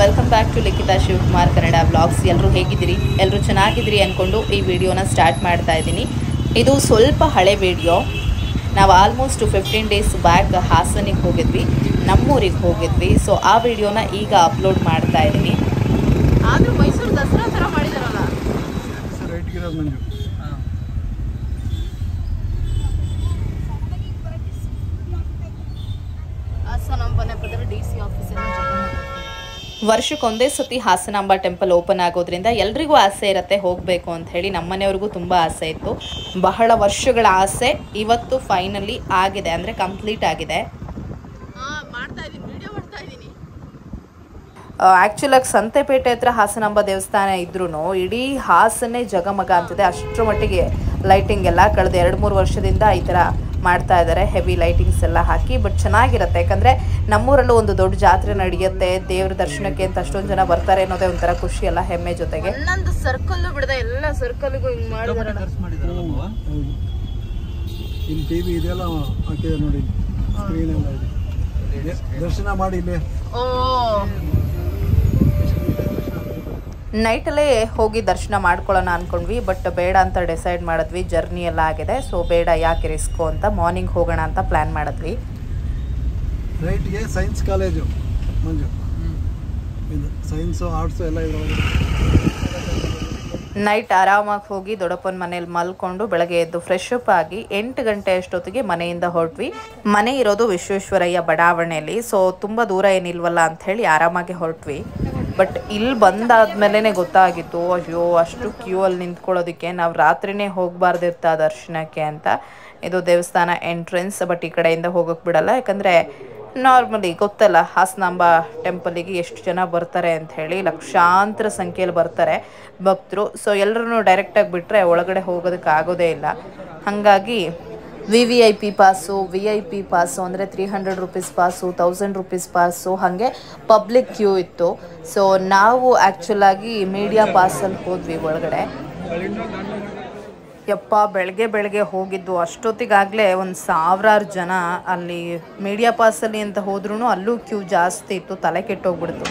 Welcome back to Likhita Shivakumar Kannada blogs ಎಲ್ಲರೂ ಹೇಗಿದ್ದೀರಿ? ಎಲ್ಲರೂ ಚೆನ್ನಾಗಿದ್ದೀರಿ ಅಂದ್ಕೊಂಡು ಈ ವಿಡಿಯೋನ ಸ್ಟಾರ್ಟ್ ಮಾಡ್ತಾ ಇದ್ದೀನಿ. ಇದು ಸ್ವಲ್ಪ ಹಳೆ ವಿಡಿಯೋ. ನಾವು ಆಲ್ಮೋಸ್ಟ್ ಫಿಫ್ಟೀನ್ ಡೇಸ್ ಬ್ಯಾಕ್ ಹಾಸನಿಗೆ ಹೋಗಿದ್ವಿ ನಮ್ಮೂರಿಗೆ ಹೋಗಿದ್ವಿ. ಸೊ ಆ ವಿಡಿಯೋನ ಈಗ ಅಪ್ಲೋಡ್ ಮಾಡ್ತಾ ಇದ್ದೀನಿ. ಆದರೂ ಮೈಸೂರು ದಸರಾ ಥರ ಮಾಡಿದಾರಲ್ಲ ರೈಟ್ಗಿರೋದು ಮಂಜು ಡಿ ಸಿ ವರ್ಷಕ್ಕೊಂದೇ ಸತಿ ಹಾಸನಾಂಬ ಟೆಂಪಲ್ ಓಪನ್ ಆಗೋದ್ರಿಂದ ಎಲ್ರಿಗೂ ಆಸೆ ಇರುತ್ತೆ ಹೋಗಬೇಕು ಅಂತ ಹೇಳಿ ನಮ್ಮ ಮನೆಯವ್ರಿಗೂ ತುಂಬ ಆಸೆ ಇತ್ತು. ಬಹಳ ವರ್ಷಗಳ ಆಸೆ ಇವತ್ತು ಫೈನಲಿ ಆಗಿದೆ ಅಂದರೆ ಕಂಪ್ಲೀಟ್ ಆಗಿದೆ. ಆ್ಯಕ್ಚುಲಾಗಿ ಸಂತೆಪೇಟೆ ಹತ್ರ ಹಾಸನಾಂಬ ದೇವಸ್ಥಾನ ಇದ್ರೂ ಇಡೀ ಹಾಸನೇ ಜಗಮಗ ಅಂತಿದೆ. ಅಷ್ಟರ ಮಟ್ಟಿಗೆ ಲೈಟಿಂಗ್ ಎಲ್ಲ ಕಳೆದ. ಎರಡು ಮೂರು ವರ್ಷದಿಂದ ಈ ಥರ ಮಾಡ್ತಾ ಇದ್ದಾರೆ ಹೆವಿ ಲೈಟಿಂಗ್ಸ್ ಎಲ್ಲ ಹಾಕಿ ಬಟ್ ಚೆನ್ನಾಗಿರುತ್ತೆ. ಯಾಕಂದರೆ ನಮ್ಮೂರಲ್ಲೂ ಒಂದು ದೊಡ್ಡ ಜಾತ್ರೆ ನಡೆಯುತ್ತೆ ದೇವ್ರ ದರ್ಶನಕ್ಕೆ ಅಂತ ಅಷ್ಟೊಂದು ಜನ ಬರ್ತಾರೆ ಅನ್ನೋದೇ ಒಂಥರ ಖುಷಿ ಎಲ್ಲ ಹೆಮ್ಮೆ ಜೊತೆಗೆ. ಒಂದೊಂದು ಸರ್ಕಲ್ ಬಿಡದೆ ಎಲ್ಲ ಸರ್ಕಲ್ಗೂ ಹಿಂಗ್ ಮಾಡಿದಾರಲ್ಲ. ಹೌದು. ಇಲ್ಲಿ ಟಿ ಇದೆಲ್ಲ ಹಾಕಿದೆ ನೋಡಿ. ಸ್ಕ್ರೀನ್ ಎಲ್ಲ ಇದೆ. ದರ್ಶನ ಮಾಡಿ ಇಲ್ಲಿ. ಓ. ನೈಟಲ್ಲೇ ಹೋಗಿ ದರ್ಶನ ಮಾಡ್ಕೊಳ್ಳೋಣ ಅಂದ್ಕೊಂಡ್ವಿ ಬಟ್ ಬೇಡ ಅಂತ ಡಿಸೈಡ್ ಮಾಡಿದ್ವಿ ಜರ್ನಿ ಎಲ್ಲ ಆಗಿದೆ. ಸೊ ಬೇಡ ಯಾಕೆ ರಿಸ್ಕು ಅಂತ ಮಾರ್ನಿಂಗ್ ಹೋಗೋಣ ಅಂತ ಪ್ಲ್ಯಾನ್ ಮಾಡಿದ್ವಿ. ರೈಟ್ಗೆ ಸೈನ್ಸ್ ಕಾಲೇಜು ಮಂಜು ಇದು ಸೈನ್ಸು ಆರ್ಟ್ಸು ಎಲ್ಲ ನೈಟ್ ಆರಾಮಾಗಿ ಹೋಗಿ ದೊಡ್ಡಪ್ಪನ ಮನೇಲಿ ಮಲ್ಕೊಂಡು ಬೆಳಗ್ಗೆ ಎದ್ದು ಫ್ರೆಶ್ ಅಪ್ ಆಗಿ ಎಂಟು ಗಂಟೆ ಅಷ್ಟೊತ್ತಿಗೆ ಮನೆಯಿಂದ ಹೊರಟ್ವಿ. ಮನೆ ಇರೋದು ವಿಶ್ವೇಶ್ವರಯ್ಯ ಬಡಾವಣೆಯಲ್ಲಿ ಸೊ ತುಂಬ ದೂರ ಏನಿಲ್ವಲ್ಲ ಅಂತ ಹೇಳಿ ಆರಾಮಾಗಿ ಹೊರಟ್ವಿ. ಬಟ್ ಇಲ್ಲಿ ಬಂದಾದ್ಮೇಲೆ ಗೊತ್ತಾಗಿತ್ತು, ಅಯ್ಯೋ, ಅಷ್ಟು ಕ್ಯೂ ಅಲ್ಲಿ ನಿಂತ್ಕೊಳ್ಳೋದಕ್ಕೆ ನಾವು ರಾತ್ರಿನೇ ಹೋಗಬಾರ್ದಿರ್ತ ದರ್ಶನಕ್ಕೆ ಅಂತ. ಇದು ದೇವಸ್ಥಾನ ಎಂಟ್ರೆನ್ಸ್ ಬಟ್ ಈ ಕಡೆಯಿಂದ ಹೋಗೋಕೆ ಬಿಡಲ್ಲ. ಯಾಕಂದರೆ ನಾರ್ಮಲಿ ಗೊತ್ತಲ್ಲ, ಹಾಸನಾಂಬ ಟೆಂಪಲಿಗೆ ಎಷ್ಟು ಜನ ಬರ್ತಾರೆ ಅಂತ ಹೇಳಿ ಲಕ್ಷಾಂತರ ಸಂಖ್ಯೆಯಲ್ಲಿ ಬರ್ತಾರೆ ಭಕ್ತರು. ಸೊ ಎಲ್ಲರೂ ಡೈರೆಕ್ಟಾಗಿ ಬಿಟ್ಟರೆ ಒಳಗಡೆ ಹೋಗೋದಕ್ಕೆ ಆಗೋದೇ ಇಲ್ಲ. ಹಾಗಾಗಿ V V I P pass V I P pass ಅಂದರೆ three hundred rupees pass thousand rupees pass ಹಾಗೆ ಪಬ್ಲಿಕ್ ಕ್ಯೂ ಇತ್ತು. ಸೊ ನಾವು ಆ್ಯಕ್ಚುಲಾಗಿ ಮೀಡಿಯಾ ಪಾಸಲ್ಲಿ ಹೋದ್ವಿ ಒಳಗಡೆ. ಯಪ್ಪ ಬೆಳಗ್ಗೆ ಬೆಳಗ್ಗೆ ಹೋಗಿದ್ದು. ಅಷ್ಟೊತ್ತಿಗಾಗಲೇ ಒಂದು ಸಾವಿರಾರು ಜನ ಅಲ್ಲಿ ಮೀಡಿಯಾ ಪಾಸಲ್ಲಿ ಅಂತ ಹೋದ್ರೂ ಅಲ್ಲೂ ಕ್ಯೂ ಜಾಸ್ತಿ ಇತ್ತು, ತಲೆ ಕೆಟ್ಟೋಗ್ಬಿಡ್ತು.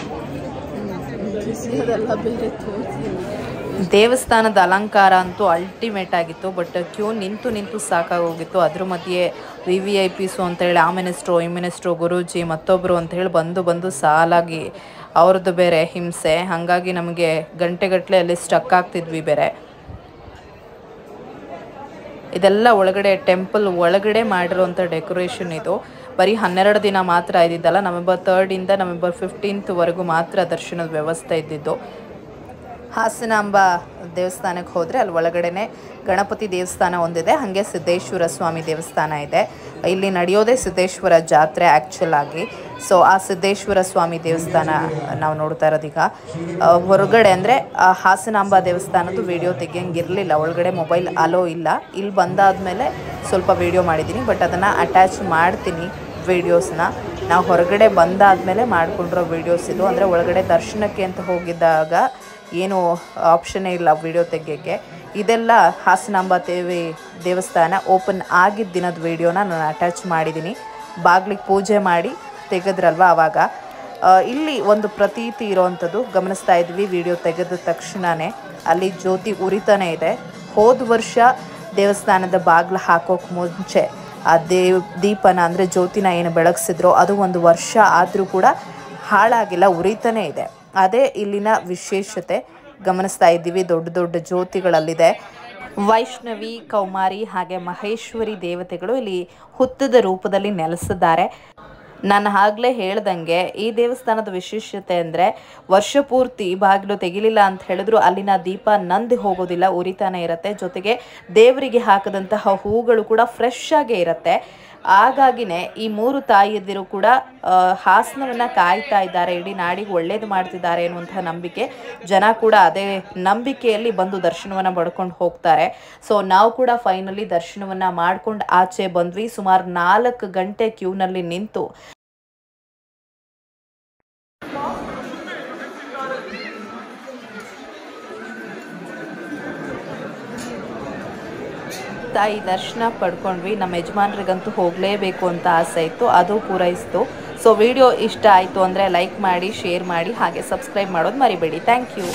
ದೇವಸ್ಥಾನದ ಅಲಂಕಾರ ಅಂತೂ ಅಲ್ಟಿಮೇಟ್ ಆಗಿತ್ತು ಬಟ್ ಕ್ಯೂ ನಿಂತು ನಿಂತು ಸಾಕಾಗೋಗಿತ್ತು. ಅದ್ರ ಮಧ್ಯೆ ವಿ ವಿ ಐ ಪಿಸು ಅಂತೇಳಿ ಆ ಮಿನಿಸ್ಟ್ರು ಈ ಮಿನಿಸ್ಟ್ರು ಗುರೂಜಿ ಮತ್ತೊಬ್ಬರು ಅಂತೇಳಿ ಬಂದು ಬಂದು ಸಾಲಾಗಿ ಅವ್ರದ್ದು ಬೇರೆ ಹಿಂಸೆ. ಹಾಗಾಗಿ ನಮಗೆ ಗಂಟೆಗಟ್ಟಲೆ ಅಲ್ಲಿ ಸ್ಟಕ್ ಆಗ್ತಿದ್ವಿ ಬೇರೆ. ಇದೆಲ್ಲ ಒಳಗಡೆ ಟೆಂಪಲ್ ಒಳಗಡೆ ಮಾಡಿರುವಂಥ ಡೆಕೋರೇಷನ್ ಇದು. ಬರೀ ಹನ್ನೆರಡು ದಿನ ಮಾತ್ರ ಇದ್ದಿದ್ದಲ್ಲ ನವೆಂಬರ್ ತರ್ಡಿಂದ ನವೆಂಬರ್ ಫಿಫ್ಟೀನ್ತ್ವರೆಗೂ ಮಾತ್ರ ದರ್ಶನದ ವ್ಯವಸ್ಥೆ ಇದ್ದಿದ್ದು. ಹಾಸನಾಂಬ ದೇವಸ್ಥಾನಕ್ಕೆ ಹೋದರೆ ಅಲ್ಲಿ ಒಳಗಡೆನೆ ಗಣಪತಿ ದೇವಸ್ಥಾನ ಒಂದಿದೆ ಹಾಗೆ ಸಿದ್ದೇಶ್ವರ ಸ್ವಾಮಿ ದೇವಸ್ಥಾನ ಇದೆ. ಇಲ್ಲಿ ನಡೆಯೋದೇ ಸಿದ್ದೇಶ್ವರ ಜಾತ್ರೆ ಆ್ಯಕ್ಚುಲ್ ಆಗಿ. ಸೊ ಆ ಸಿದ್ದೇಶ್ವರ ಸ್ವಾಮಿ ದೇವಸ್ಥಾನ ನಾವು ನೋಡ್ತಾ ಇರೋದೀಗ. ಆ, ಹೊರಗಡೆ ಅಂದರೆ ಹಾಸನಾಂಬ ದೇವಸ್ಥಾನದ್ದು ವಿಡಿಯೋ ತೆಗಿಯಂಗಿರಲಿಲ್ಲ. ಒಳಗಡೆ ಮೊಬೈಲ್ ಅಲೋ ಇಲ್ಲ. ಇಲ್ಲಿ ಬಂದಾದಮೇಲೆ ಸ್ವಲ್ಪ ವಿಡಿಯೋ ಮಾಡಿದ್ದೀನಿ ಬಟ್ ಅದನ್ನು ಅಟ್ಯಾಚ್ ಮಾಡ್ತೀನಿ ವೀಡಿಯೋಸ್ನ ನಾವು ಹೊರಗಡೆ ಬಂದಾದಮೇಲೆ ಮಾಡಿಕೊಂಡಿರೋ ವೀಡಿಯೋಸ್ ಇದು. ಅಂದರೆ ಒಳಗಡೆ ದರ್ಶನಕ್ಕೆ ಅಂತ ಹೋಗಿದ್ದಾಗ ಏನು ಆಪ್ಷನ್ನೇ ಇಲ್ಲ ವಿಡಿಯೋ ತೆಗಿಯೋಕ್ಕೆ. ಇದೆಲ್ಲ ಹಾಸನಾಂಬ ದೇವಿ ದೇವಸ್ಥಾನ ಓಪನ್ ಆಗಿದ್ದ ದಿನದ ವಿಡಿಯೋನ ನಾನು ಅಟ್ಯಾಚ್ ಮಾಡಿದ್ದೀನಿ ಬಾಗ್ಲಿಗೆ ಪೂಜೆ ಮಾಡಿ ತೆಗೆದ್ರಲ್ವ ಆವಾಗ ಇಲ್ಲಿ ಒಂದು ಪ್ರತೀತಿ ಇರೋವಂಥದ್ದು ಗಮನಿಸ್ತಾ ಇದ್ವಿ ವಿಡಿಯೋ ತೆಗೆದ ತಕ್ಷಣವೇ ಅಲ್ಲಿ ಜ್ಯೋತಿ ಉರಿತಾನೆ ಇದೆ. ಹೋದ ವರ್ಷ ದೇವಸ್ಥಾನದ ಬಾಗ್ಲು ಹಾಕೋಕೆ ಮುಂಚೆ ಆ ದೇವ್, ದೀಪನ ಅಂದರೆ ಜ್ಯೋತಿನ ಏನು ಬೆಳಗಿಸಿದ್ರು ಅದು ಒಂದು ವರ್ಷ ಆದರೂ ಕೂಡ ಹಾಳಾಗಿಲ್ಲ, ಉರಿತಾನೆ ಇದೆ. ಅದೇ ಇಲ್ಲಿನ ವಿಶೇಷತೆ ಗಮನಿಸ್ತಾ ಇದ್ದೀವಿ. ದೊಡ್ಡ ದೊಡ್ಡ ಜ್ಯೋತಿಗಳಲ್ಲಿದೆ. ವೈಷ್ಣವಿ, ಕೌಮಾರಿ ಹಾಗೆ ಮಹೇಶ್ವರಿ ದೇವತೆಗಳು ಇಲ್ಲಿ ಹುತ್ತದ ರೂಪದಲ್ಲಿ ನೆಲೆಸಿದ್ದಾರೆ. ನಾನು ಆಗಲೇ ಹೇಳ್ದಂಗೆ ಈ ದೇವಸ್ಥಾನದ ವಿಶೇಷತೆ ಅಂದರೆ ವರ್ಷ ಪೂರ್ತಿ ಬಾಗಿಲು ತೆಗಿಲಿಲ್ಲ ಅಂತ ಹೇಳಿದ್ರು, ಅಲ್ಲಿನ ದೀಪ ನಂದಿ ಹೋಗೋದಿಲ್ಲ, ಉರಿತಾನೆ ಇರುತ್ತೆ. ಜೊತೆಗೆ ದೇವರಿಗೆ ಹಾಕದಂತಹ ಹೂಗಳು ಕೂಡ ಫ್ರೆಶ್ ಆಗೇ ಇರುತ್ತೆ. ಹಾಗಾಗಿನೇ ಈ ಮೂರು ತಾಯಿಯದಿರು ಕೂಡ ಹಾಸನವನ್ನು ಕಾಯ್ತಾ ಇದ್ದಾರೆ. ಇಡೀ ನಾಡಿಗೆ ಒಳ್ಳೇದು ಮಾಡ್ತಿದ್ದಾರೆ ಅನ್ನುವಂಥ ನಂಬಿಕೆ. ಜನ ಕೂಡ ಅದೇ ನಂಬಿಕೆಯಲ್ಲಿ ಬಂದು ದರ್ಶನವನ್ನ ಪಡ್ಕೊಂಡು ಹೋಗ್ತಾರೆ. ಸೊ ನಾವು ಕೂಡ ಫೈನಲಿ ದರ್ಶನವನ್ನ ಮಾಡ್ಕೊಂಡು ಆಚೆ ಬಂದ್ವಿ. ಸುಮಾರು ನಾಲ್ಕು ಗಂಟೆ ಕ್ಯೂನಲ್ಲಿ ನಿಂತು ತಾಯಿ ದರ್ಶನ ಪಡ್ಕೊಂಡ್ವಿ, ನಮ್ಮ ಯಜಮಾನ್ರಿಗಂತೂ ಹೋಗಲೇಬೇಕು ಅಂತ ಆಸೆ ಇತ್ತು, ಅದು ಪೂರೈಸಿತು ಸೊ ವಿಡಿಯೋ ಇಷ್ಟ ಆಯಿತು ಅಂದರೆ ಲೈಕ್ ಮಾಡಿ ಶೇರ್ ಮಾಡಿ, ಹಾಗೆ ಸಬ್ಸ್ಕ್ರೈಬ್ ಮಾಡೋದು ಮರಿಬೇಡಿ. Thank you